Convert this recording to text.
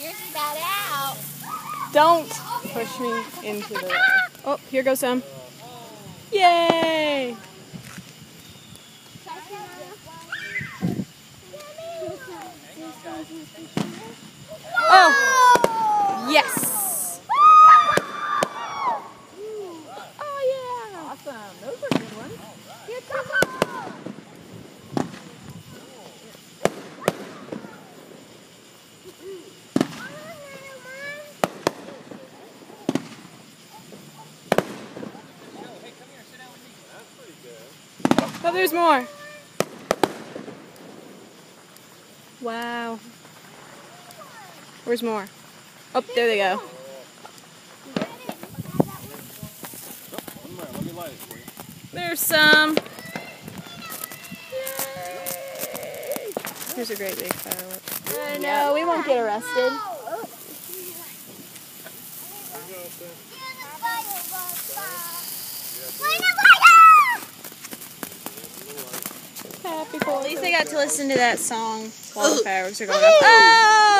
That out. Don't push me into the. Oh, here goes some. Yay! Oh! Yes! Oh, there's more. Wow. Where's more? Oh, there they go. There's some. Yay! Here's a great big firework. I know. We won't get arrested. Happy At least I got to listen to that song while the fireworks are going off. Oh!